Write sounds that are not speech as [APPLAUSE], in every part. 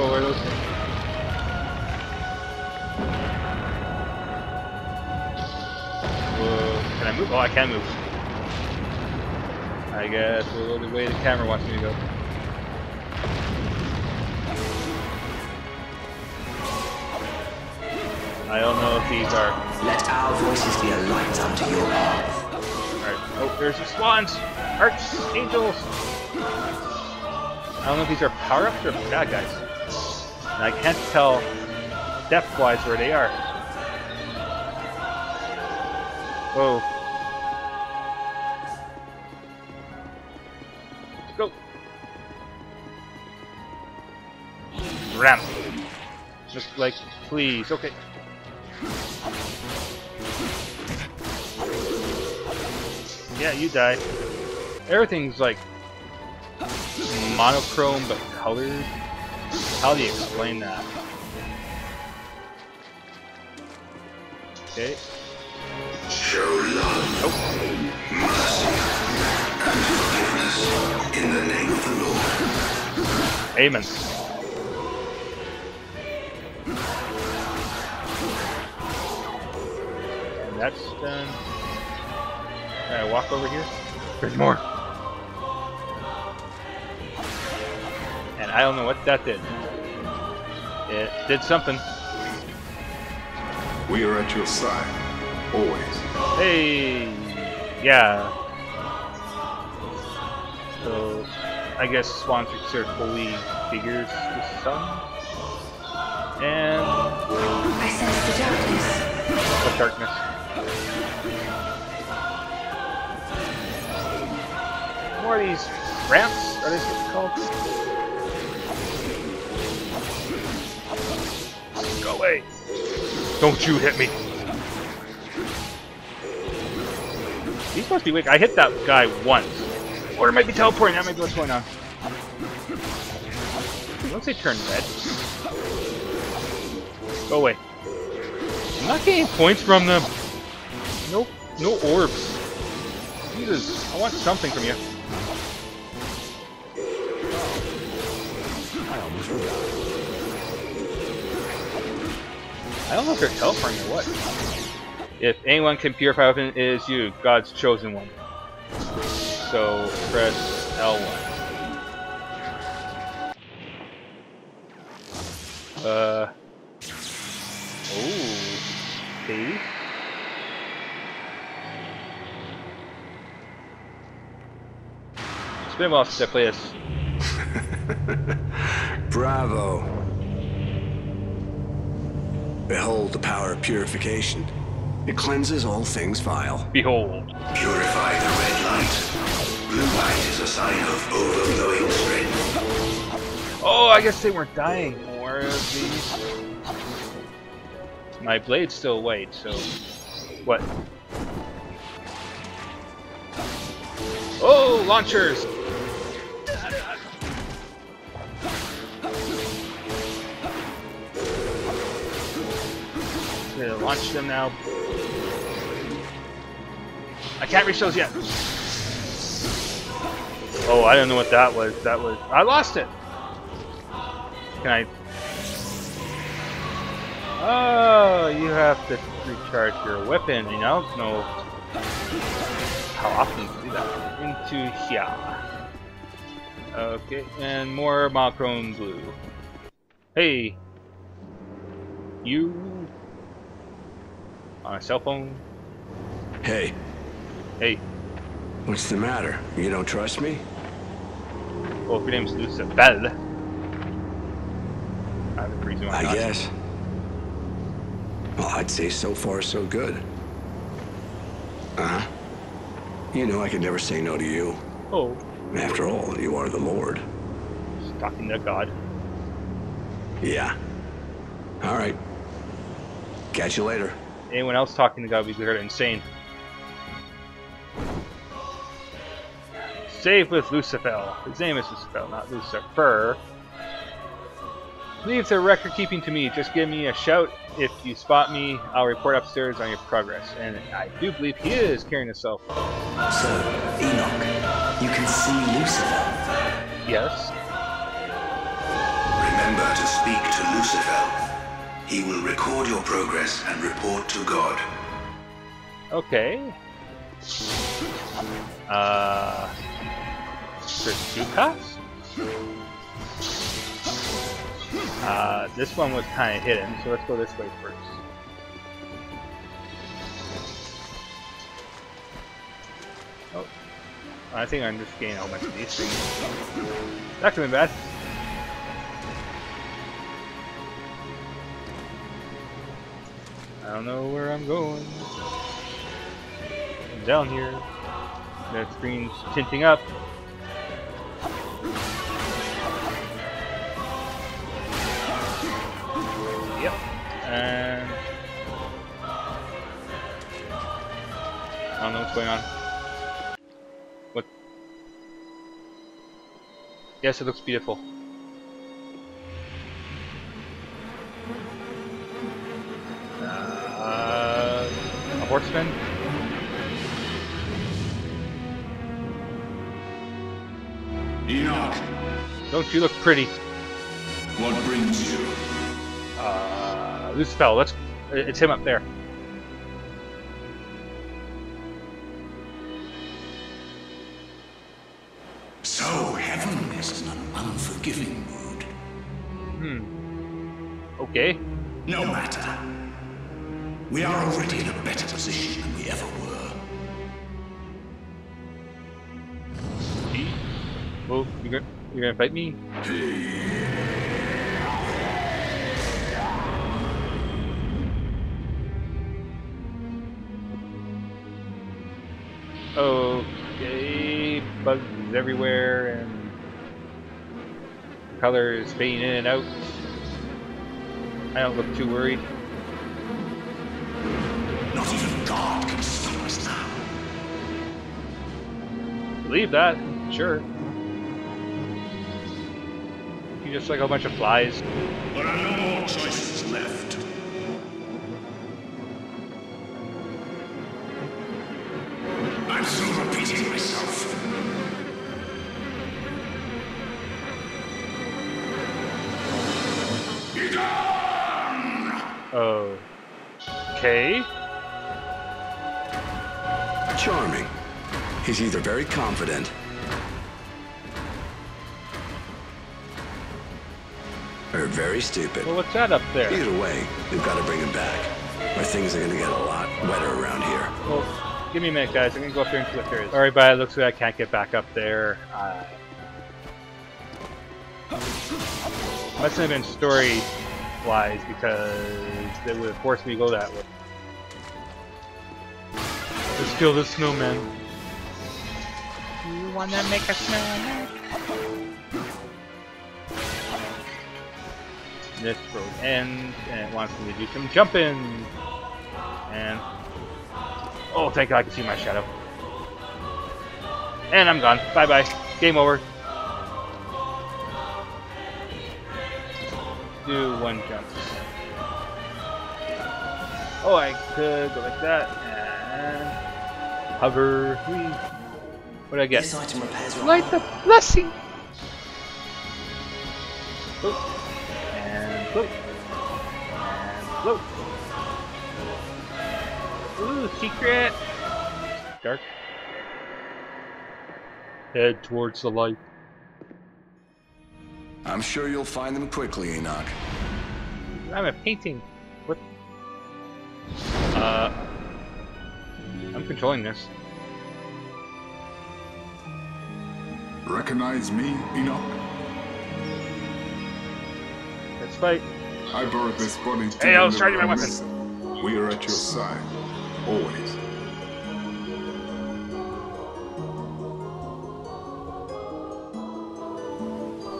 Oh? Whoa. Can I move? Oh, I can move. I guess we'll go the way the camera wants me to go. I don't know if these are. Let our voices be a light unto your path. Alright. Oh, there's the swans! Archangels! I don't know if these are power-ups or bad guys. And I can't tell depth-wise where they are. Whoa. Go. Ramp. Just like, please. Okay. Yeah, you die. Everything's like monochrome but colored. How do you explain that? Okay. Show love, Oh, mercy, and forgiveness in the name of the Lord. Amen. And that's done. Can I walk over here? There's more. And I don't know what that did. It did something. We are at your side, always. Hey, yeah. So, I guess are considered holy figures to some. And I sense the darkness. the darkness. More of these ramps, are these what called? Away! Don't you hit me! He's supposed to be weak. I hit that guy once. Or it might be teleporting, that might be what's going on. Once they turn red. Go away. I'm not getting points from them. No, no orbs. Jesus, I want something from you. I almost forgot. I don't know if they're teleporting or what. If anyone can purify weapon, it is you, God's chosen one. So press L1. Uh. Oh. Okay. It's been a while since I played this. Bravo. Behold the power of purification. It cleanses all things vile. Behold. Purify the red light. Blue light is a sign of overflowing strength. Oh, I guess they weren't dying. More of these. My blade's still white, so what? Oh, launchers! Launch them now. I can't reach those yet. Oh, I don't know what that was. That was. I lost it. Can I? Oh, you have to recharge your weapon, don't know how often you do that. Into here. Okay, and more monochrome blue. Hey, you on a cell phone? Hey, Hey, what's the matter? You don't trust me? well, if your name's Lucifel, I have a reason why I not. guess. Well, I'd say so far so good. Uh-huh. You know I could never say no to you. Oh, After all, you are the Lord. just talking to God. Yeah. All right. Catch you later. Anyone else talking to God would be considered insane. Save with Lucifel. His name is Lucifel, not Lucifer. Leave the record keeping to me. Just give me a shout if you spot me. I'll report upstairs on your progress. And I do believe he is carrying himself. So, Enoch, you can see Lucifel. Yes. Remember to speak to Lucifel. He will record your progress and report to God. Okay. Uh. Krasukas? Uh, this one was kind of hidden, so let's go this way first. Oh. I think I'm just getting all my these things. Not coming bad. I don't know where I'm going. I'm down here. The screen's tinting up. Yep. And I don't know what's going on. What? Yes, it looks beautiful. Horseman? Enoch, Don't you look pretty? what brings you? Uh, Lucifer, let's. It's him up there. So heaven is in an unforgiving mood. Hmm. Okay. No matter. We are already in a better position than we ever were. Oh, well, you're gonna, you're gonna fight me? Okay, bugs everywhere and colors fading in and out. I don't look too worried. Believe that, sure. You just like a bunch of flies. There are no more choices left. I'm still repeating myself. Gone! Okay. He's either very confident or very stupid. Well, what's that up there? Either way, we've got to bring him back, or things are going to get a lot wetter around here. Well, give me a minute, guys. I'm gonna go up there and see what there is. Alright, but it looks like I can't get back up there. Uh, must have been story-wise because they would have forced me to go that way. Let's kill the snowman. You wanna make a snowman? This road ends, and it wants me to do some jumping. And Oh, thank God I can see my shadow. And I'm gone. Bye bye. Game over. Do one jump. Oh, I could go like that. And hover. Whee. What do I get? This item repairs your Light the blessing. Float. And float. And float. Ooh, secret! Dark. Head towards the light. I'm sure you'll find them quickly, Enoch. I'm a painting. What? Uh. I'm controlling this. Recognize me, Enoch? Let's fight. I brought this body to Hey, I was charging my weapon. We are at your side, always.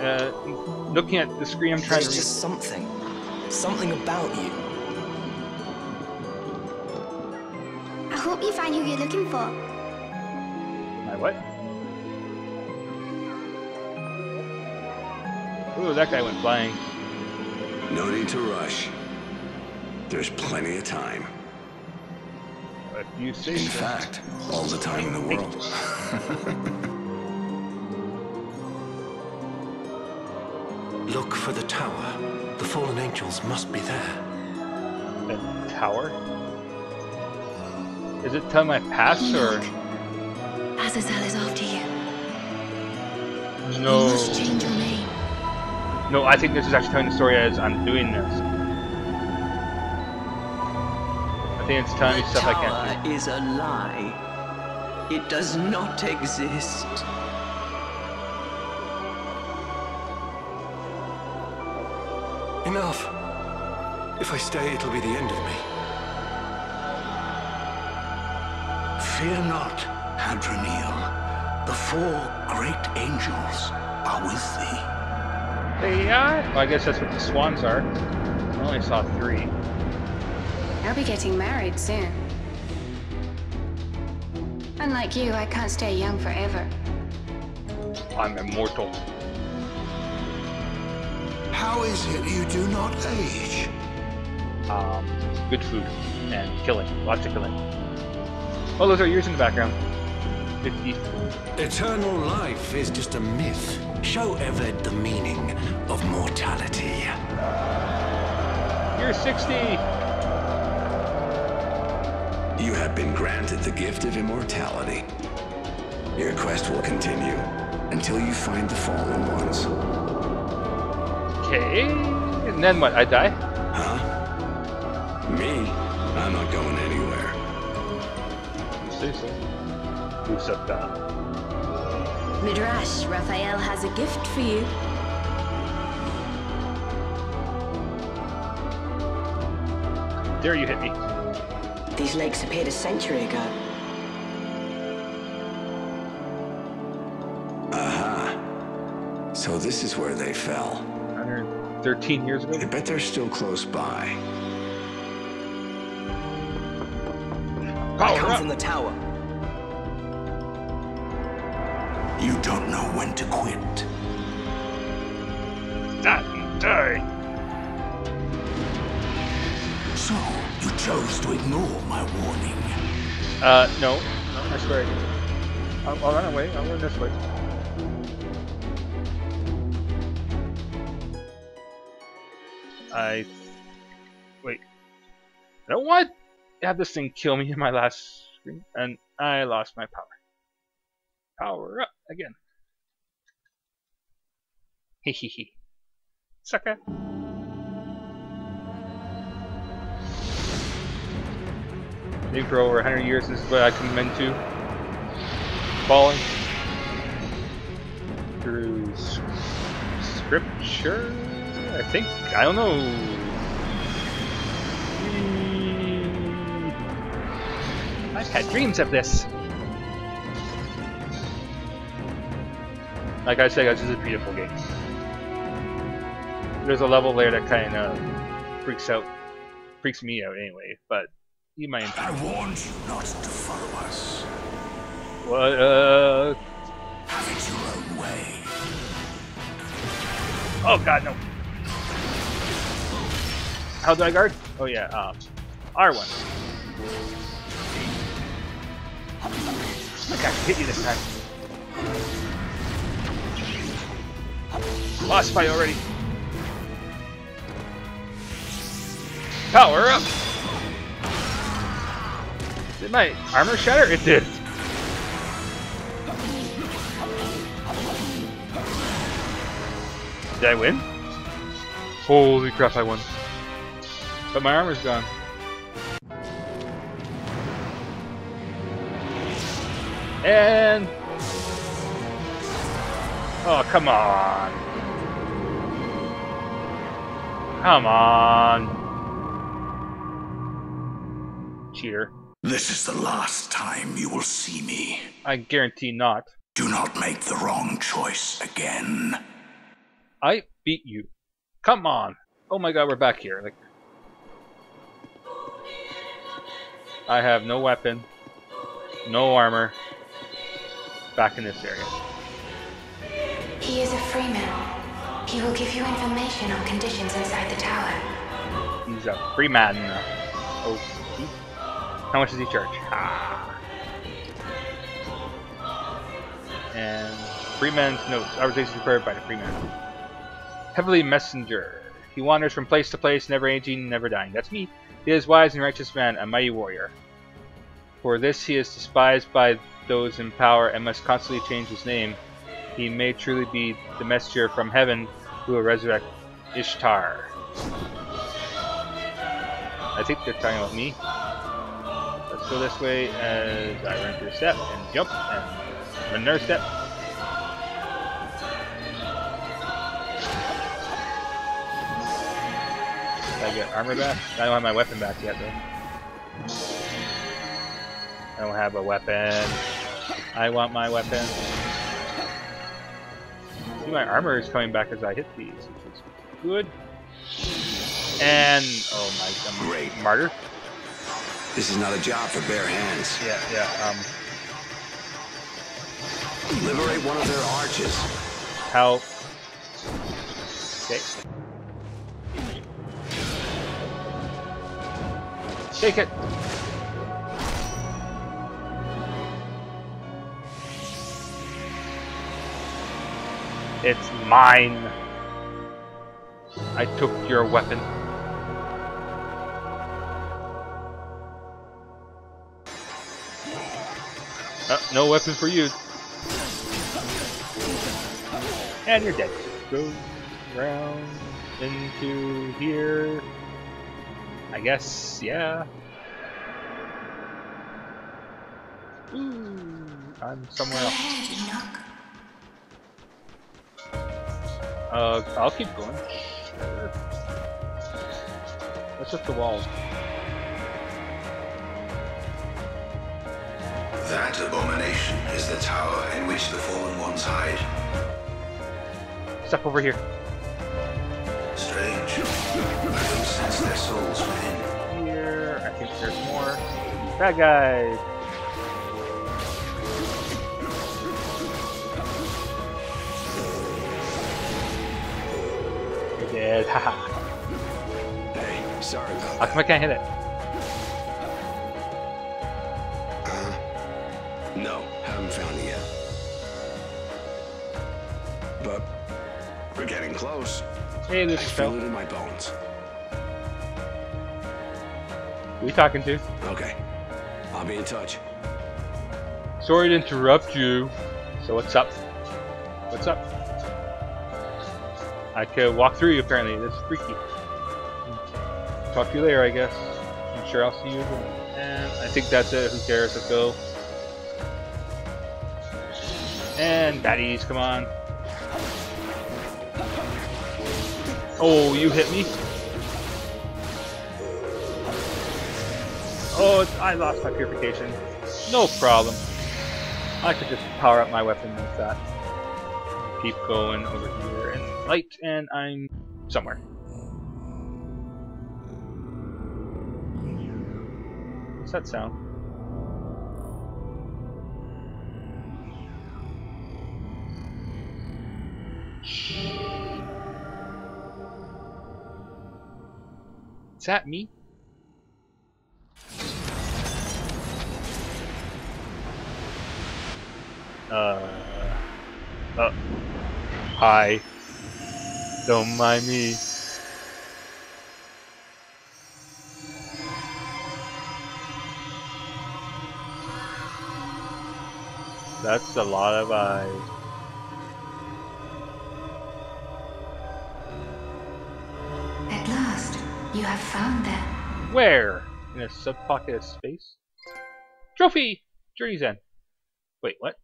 Uh, looking at the screen, I'm trying There's to. just something. Something about you. I hope you find who you're looking for. My what? Ooh, that guy went flying. No need to rush. There's plenty of time. If you say In so. fact, all the time in the world. [LAUGHS] Look for the tower. The fallen angels must be there. The tower? Is it telling my past or Azazel is after you. You no? No, I think this is actually telling the story as I'm doing this. I think it's telling me stuff I can't do. Tower is a lie. It does not exist. Enough. If I stay, it'll be the end of me. Fear not, Hadronil. The four great angels are with thee. They are? Well, I guess that's what the swans are. I only saw three. I'll be getting married soon. Unlike you, I can't stay young forever. I'm immortal. How is it you do not age? Um, good food and killing. Lots of killing. Oh, those are yours in the background. 50. Eternal life is just a myth. Show Eved the meaning of mortality. You're 60! You have been granted the gift of immortality. Your quest will continue until you find the fallen ones. Okay. And then what? I die? Huh? Me? I'm not going anywhere. You say so. Who said that? Midrash, Raphael has a gift for you. Dare you hit me? These lakes appeared a century ago. Aha. So this is where they fell. 113 years ago? I bet they're still close by. I Power come up! from the tower. You don't know when to quit. That and die! So, you chose to ignore my warning. Uh, no. No, I swear I didn't. I'll, I'll run away. I'll run this way. I... Wait. You know what? Have this thing kill me in my last screen, and I lost my power. Power up again. Hehehe. Sucker. Maybe for over 100 years, this is what I come into. Falling. Through scripture? I think. I don't know. I've had dreams of this. Like I said, guys, this is a beautiful game. There's a level there that kind of freaks out, freaks me out anyway. But you might. I warned you not to follow us. What? Uh. Have it your own way. Oh God, no. How do I guard? Oh yeah, um, R1. I got to hit you this time. Boss fight already. Power up! Did my armor shatter? It did. Did I win? Holy crap, I won. But my armor's gone. And... Oh, come on. Come on. Cheater. This is the last time you will see me. I guarantee not. Do not make the wrong choice again. I beat you. Come on. Oh my god, we're back here. Like I have no weapon, no armor. Back in this area. He is a free man. He will give you information on conditions inside the tower. He's a free man. Oh, how much does he charge? Ah. And free man's notes. Authorization prepared by the free man. Heavenly Messenger. He wanders from place to place, never aging, never dying. That's me. He is wise and righteous man, a mighty warrior. For this he is despised by those in power and must constantly change his name. He may truly be the messenger from heaven who will resurrect Ishtar. I think they're talking about me. Let's go this way as I run through step and jump and another step. Did I get armor back? I don't have my weapon back yet though. I don't have a weapon. I want my weapon. See, my armor is coming back as I hit these, which is good. And oh my, I'm Great. martyr. This is not a job for bare hands. Yeah, yeah. Um, Liberate one of their arches. how? Okay. Take it. It's mine. I took your weapon. Uh, no weapon for you. And you're dead. Go round into here. I guess, yeah. Ooh, I'm somewhere else. Uh, I'll keep going. Sure. What's with the walls? That abomination is the tower in which the fallen ones hide. Step over here. Strange. I don't sense their souls within. Here. I think there's more. Bad guys. Dead. [LAUGHS] Haha. Hey, sorry about How come I can't hit it? Uh-huh. No, haven't found it yet. But we're getting close. Hey, this I feel it in my bones. Who you talking to? Okay, I'll be in touch. Sorry to interrupt you. So what's up? What's up? I could walk through you apparently. That's freaky. Talk to you later, I guess. I'm sure I'll see you again. And I think that's it. Who cares? Let's go. And baddies, come on. Oh, you hit me. Oh, I lost my purification. No problem. I could just power up my weapon with that. Keep going over here light, and I'm somewhere. What's that sound? Is that me? Uh. Uh. Hi. Don't mind me. That's a lot of eyes. At last, you have found them. Where? In a sub pocket of space? Trophy! Journey's End. Wait, what?